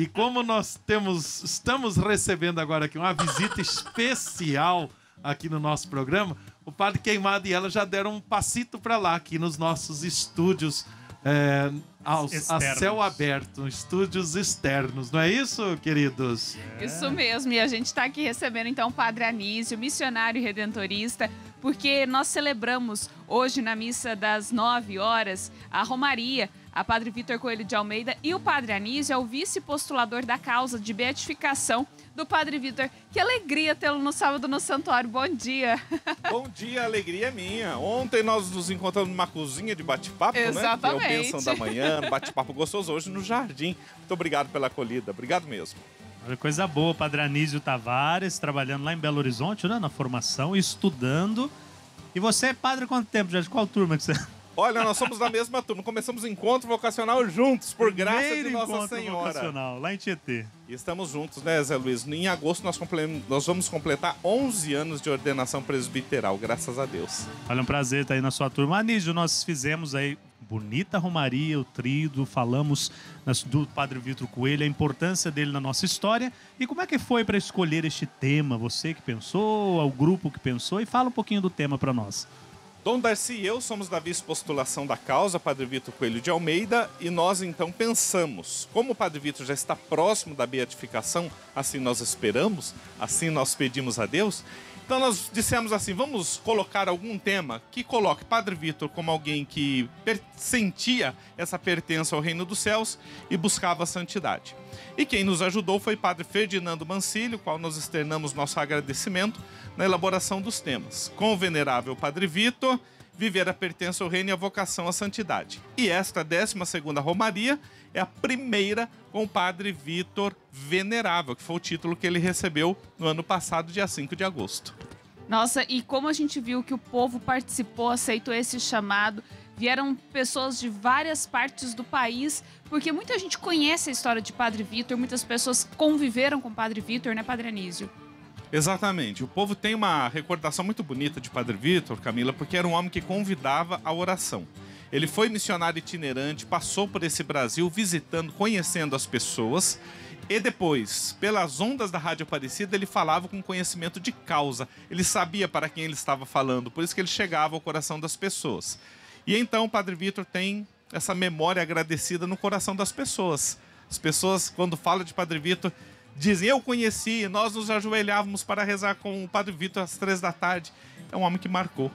E como nós temos, estamos recebendo agora aqui uma visita especial aqui no nosso programa, o Padre Queimado e ela já deram um passito para lá aqui nos nossos estúdios é, aos, a céu aberto, estúdios externos, não é isso, queridos? É. Isso mesmo, e a gente está aqui recebendo então o Padre Anísio, missionário redentorista, porque nós celebramos hoje na missa das 9 horas a Romaria a Padre Vitor Coelho de Almeida e o Padre Anísio é o vice-postulador da causa de beatificação do Padre Vitor. Que alegria tê-lo no sábado no santuário. Bom dia. Bom dia, alegria é minha. Ontem nós nos encontramos numa cozinha de bate-papo, né? Exatamente. É o Bênção da Manhã, bate-papo gostoso hoje no Jardim. Muito obrigado pela acolhida. Obrigado mesmo. Olha, coisa boa, Padre Anísio Tavares, trabalhando lá em Belo Horizonte, né, na formação, estudando. E você é padre há quanto tempo, já? De qual turma que você... Olha, nós somos da mesma turma. Começamos o encontro vocacional juntos, por graça de Nossa Senhora. Vocacional, lá em Tietê. E estamos juntos, né, Zé Luiz? Em agosto nós, nós vamos completar 11 anos de ordenação presbiteral, graças a Deus. Olha, um prazer estar aí na sua turma. Anísio, nós fizemos aí bonita romaria, o trido, falamos do Padre Vitor Coelho, a importância dele na nossa história. E como é que foi para escolher este tema? Você que pensou, o grupo que pensou? E fala um pouquinho do tema para nós. Dom Darcy e eu somos da vice-postulação da causa, Padre Vitor Coelho de Almeida, e nós então pensamos, como o Padre Vitor já está próximo da beatificação, assim nós esperamos, assim nós pedimos a Deus, então nós dissemos assim, vamos colocar algum tema que coloque Padre Vitor como alguém que sentia essa pertença ao reino dos céus e buscava a santidade. E quem nos ajudou foi Padre Ferdinando Mancilio, qual nós externamos nosso agradecimento na elaboração dos temas. Com o venerável Padre Vitor, viver a pertença ao reino e a vocação à santidade. E esta 12 Romaria é a primeira com o Padre Vitor Venerável, que foi o título que ele recebeu no ano passado, dia 5 de agosto. Nossa, e como a gente viu que o povo participou, aceitou esse chamado, vieram pessoas de várias partes do país, porque muita gente conhece a história de Padre Vitor, muitas pessoas conviveram com Padre Vitor, né, Padre Anísio? Exatamente. O povo tem uma recordação muito bonita de Padre Vitor, Camila, porque era um homem que convidava a oração. Ele foi missionário itinerante, passou por esse Brasil visitando, conhecendo as pessoas. E depois, pelas ondas da Rádio Aparecida, ele falava com conhecimento de causa. Ele sabia para quem ele estava falando, por isso que ele chegava ao coração das pessoas. E então o Padre Vitor tem essa memória agradecida no coração das pessoas. As pessoas, quando falam de Padre Vitor, dizem: Eu conheci, nós nos ajoelhávamos para rezar com o Padre Vitor às três da tarde. É um homem que marcou,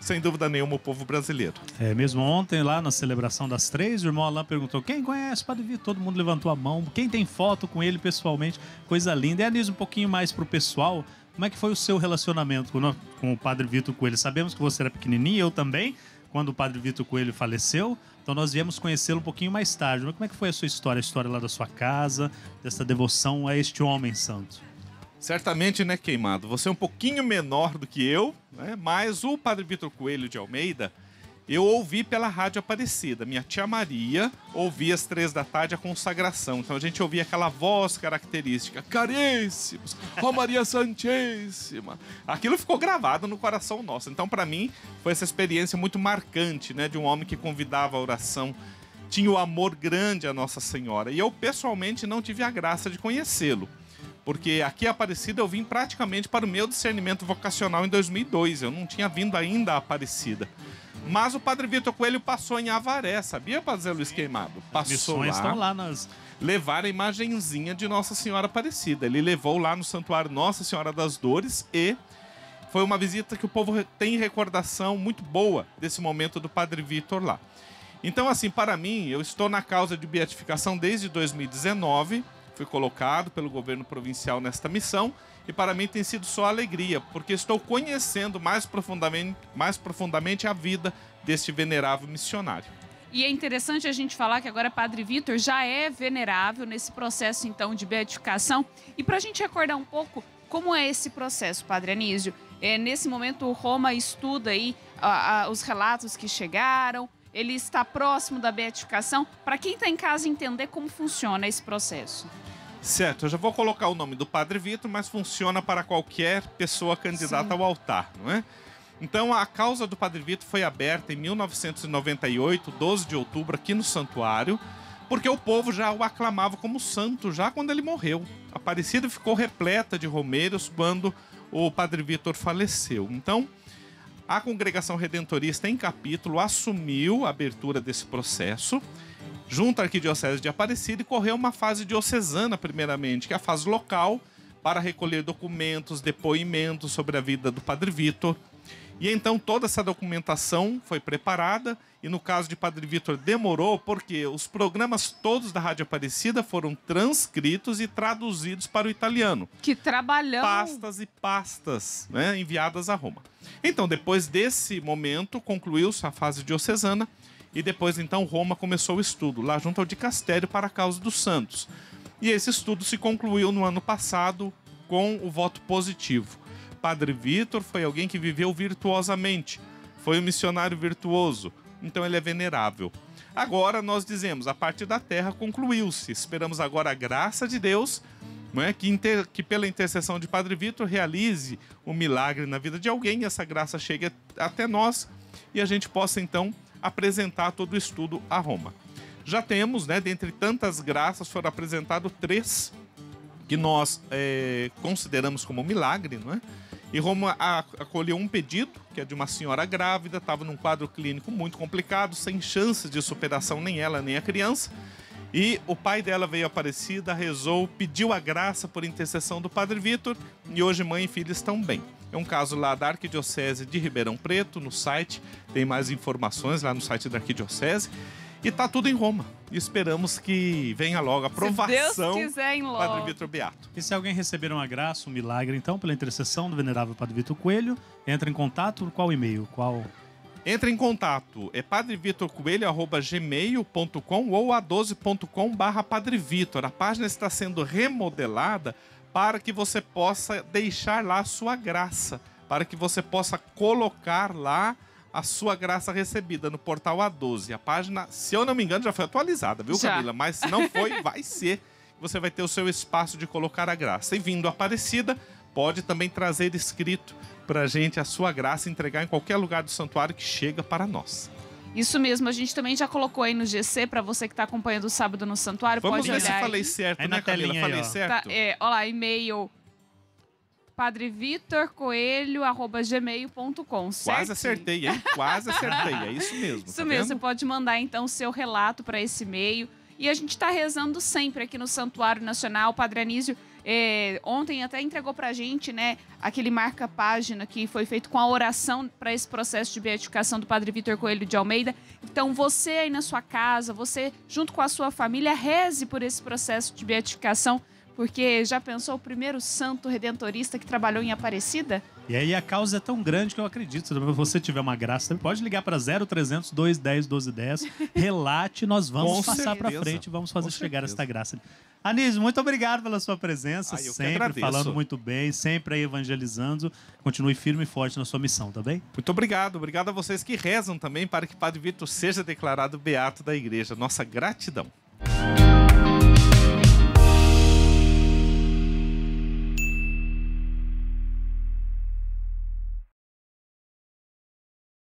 sem dúvida nenhuma, o povo brasileiro. É, mesmo ontem, lá na celebração das três, o irmão Alain perguntou: Quem conhece o Padre Vitor? Todo mundo levantou a mão. Quem tem foto com ele pessoalmente? Coisa linda. E Anísio, um pouquinho mais pro pessoal. Como é que foi o seu relacionamento com, o Padre Vitor Coelho? Sabemos que você era pequenininho, eu também quando o padre Vitor Coelho faleceu. Então nós viemos conhecê-lo um pouquinho mais tarde. Mas como é que foi a sua história, a história lá da sua casa, dessa devoção a este homem santo? Certamente, né, Queimado? Você é um pouquinho menor do que eu, né? mas o padre Vitor Coelho de Almeida eu ouvi pela Rádio Aparecida. Minha tia Maria ouvia às três da tarde a consagração. Então a gente ouvia aquela voz característica: Caríssimos, ó Maria Santíssima. Aquilo ficou gravado no coração nosso. Então, para mim, foi essa experiência muito marcante, né? De um homem que convidava a oração, tinha o amor grande a Nossa Senhora. E eu, pessoalmente, não tive a graça de conhecê-lo. Porque aqui Aparecida eu vim praticamente para o meu discernimento vocacional em 2002. Eu não tinha vindo ainda a Aparecida. Mas o Padre Vitor Coelho passou em Avaré, sabia, Padre Zé Luiz Queimado? Passou lá. estão lá nas... Levar a imagenzinha de Nossa Senhora Aparecida. Ele levou lá no Santuário Nossa Senhora das Dores e foi uma visita que o povo tem recordação muito boa desse momento do Padre Vitor lá. Então, assim, para mim, eu estou na causa de beatificação desde 2019 fui colocado pelo governo provincial nesta missão e para mim tem sido só alegria, porque estou conhecendo mais profundamente, mais profundamente a vida deste venerável missionário. E é interessante a gente falar que agora Padre Vitor já é venerável nesse processo então de beatificação. E para a gente recordar um pouco como é esse processo, Padre Anísio, é, nesse momento Roma estuda aí a, a, os relatos que chegaram, ele está próximo da beatificação. Para quem está em casa entender como funciona esse processo. Certo, eu já vou colocar o nome do Padre Vitor, mas funciona para qualquer pessoa candidata Sim. ao altar, não é? Então a causa do Padre Vitor foi aberta em 1998, 12 de outubro, aqui no santuário, porque o povo já o aclamava como santo já quando ele morreu. Aparecida ficou repleta de romeiros quando o Padre Vitor faleceu. Então, a congregação redentorista em capítulo assumiu a abertura desse processo junto à Arquidiocese de Aparecida e correu uma fase diocesana, primeiramente, que é a fase local, para recolher documentos, depoimentos sobre a vida do Padre Vitor. E então toda essa documentação foi preparada, e no caso de Padre Vitor demorou, porque os programas todos da Rádio Aparecida foram transcritos e traduzidos para o italiano. Que trabalhão. Pastas e pastas né, enviadas a Roma. Então, depois desse momento, concluiu-se a fase diocesana, e depois então Roma começou o estudo, lá junto ao Dicastério para a causa dos santos. E esse estudo se concluiu no ano passado com o voto positivo. Padre Vitor foi alguém que viveu virtuosamente, foi um missionário virtuoso, então ele é venerável. Agora nós dizemos, a parte da terra concluiu-se. Esperamos agora a graça de Deus, não é? que, inter... que pela intercessão de Padre Vitor realize um milagre na vida de alguém e essa graça chegue até nós e a gente possa então apresentar todo o estudo a Roma. Já temos, né, dentre tantas graças, foram apresentados três que nós é, consideramos como milagre, não é? E Roma acolheu um pedido, que é de uma senhora grávida, estava num quadro clínico muito complicado, sem chances de superação, nem ela nem a criança. E o pai dela veio Aparecida, rezou, pediu a graça por intercessão do Padre Vitor, e hoje mãe e filha estão bem. É um caso lá da Arquidiocese de Ribeirão Preto, no site, tem mais informações lá no site da Arquidiocese. E tá tudo em Roma. E esperamos que venha logo a aprovação Se Deus quiser, em logo. Padre Vitor Beato. E se alguém receber uma graça, um milagre, então, pela intercessão do venerável Padre Vitor Coelho, entra em contato, qual e-mail? Qual... Entre em contato, é padrevitorcoelho.gmail.com ou a12.com barra Padre Vitor. A página está sendo remodelada para que você possa deixar lá a sua graça, para que você possa colocar lá a sua graça recebida no portal A12. A página, se eu não me engano, já foi atualizada, viu, Já. Camila? Mas se não foi, vai ser. Você vai ter o seu espaço de colocar a graça. E vindo Aparecida, pode também trazer escrito pra gente a sua graça e entregar em qualquer lugar do santuário que chega para nós. Isso mesmo, a gente também já colocou aí no GC, para você que está acompanhando o sábado no santuário, Vamos pode ver se olhar eu falei certo, Aí né, Camila? aí, Falei ó. certo? Tá, é, olha lá, e-mail padrevitorcoelho.gmail.com, certo? Quase acertei, hein? Quase acertei. É isso mesmo. Isso tá mesmo, vendo? você pode mandar então o seu relato para esse e-mail. E a gente está rezando sempre aqui no Santuário Nacional. Padre Anísio eh, ontem até entregou para a gente né, aquele marca-página que foi feito com a oração para esse processo de beatificação do Padre Vitor Coelho de Almeida. Então, você aí na sua casa, você junto com a sua família, reze por esse processo de beatificação, porque já pensou o primeiro santo redentorista que trabalhou em Aparecida? E aí a causa é tão grande que eu acredito. Se você tiver uma graça, pode ligar para 0300 210 1210. Relate, nós vamos Com passar para frente e vamos fazer Com chegar certeza. esta graça. Anísio, muito obrigado pela sua presença, Ah, sempre falando muito bem, sempre aí evangelizando. Continue firme e forte na sua missão, tá bem? Muito obrigado. Obrigado a vocês que rezam também para que Padre Vitor seja declarado beato da igreja. Nossa gratidão.